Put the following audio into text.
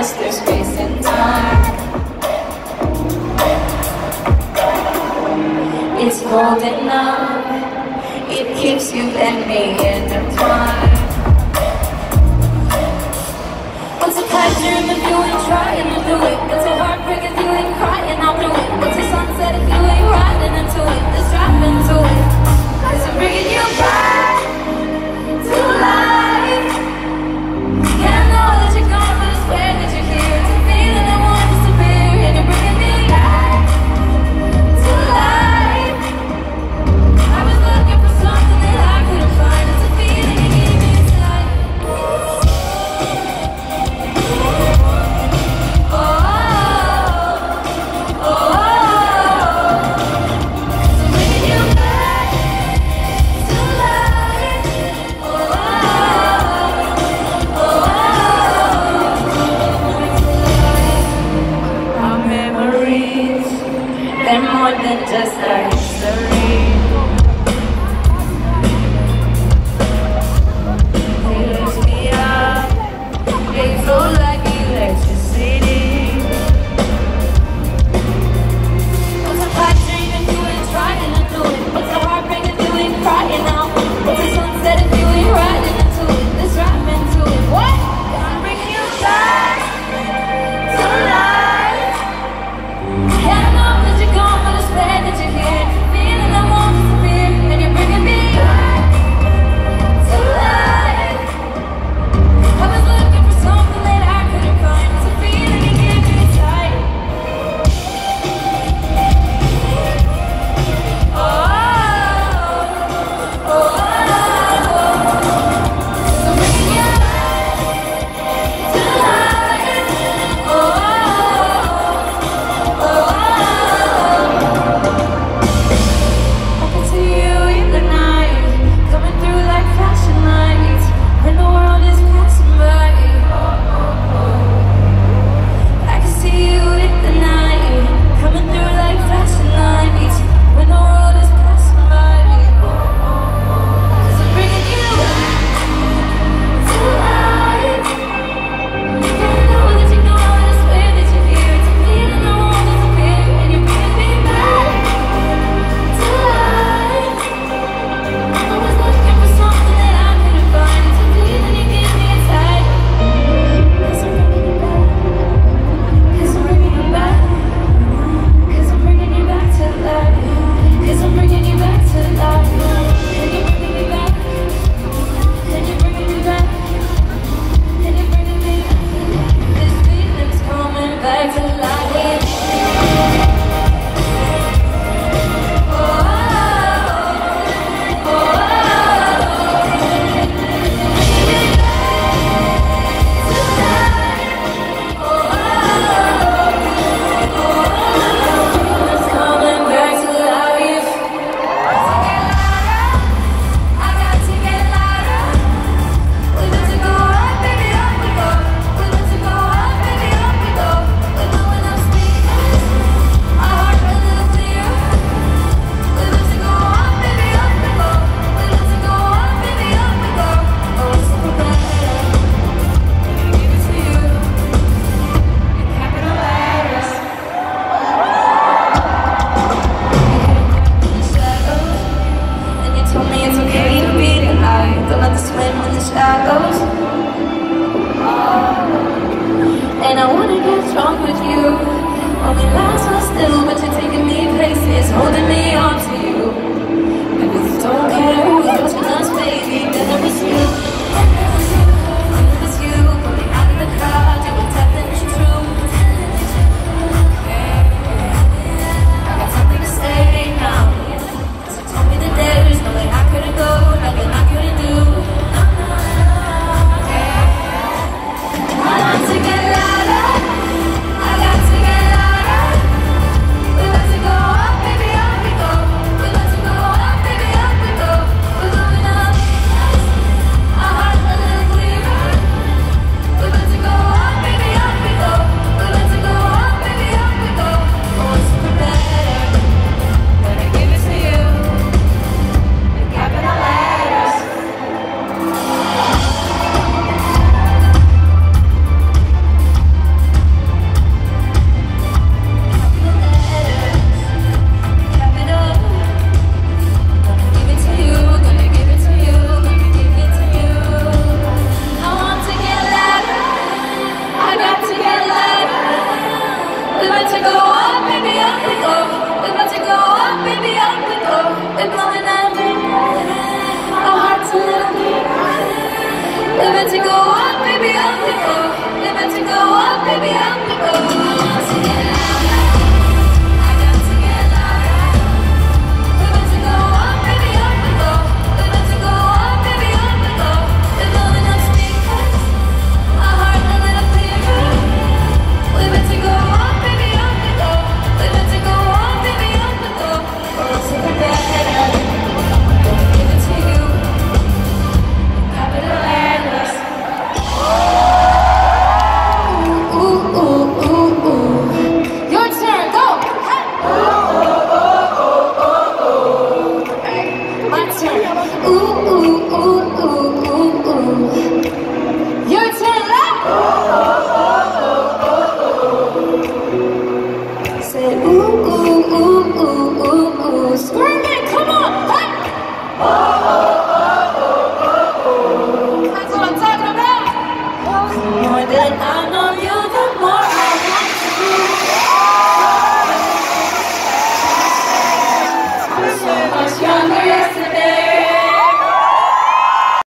There's space and time. It's holding on. It keeps you and me intertwined. What's wrong with you? All the lies are still, but you're taking me places Holding me on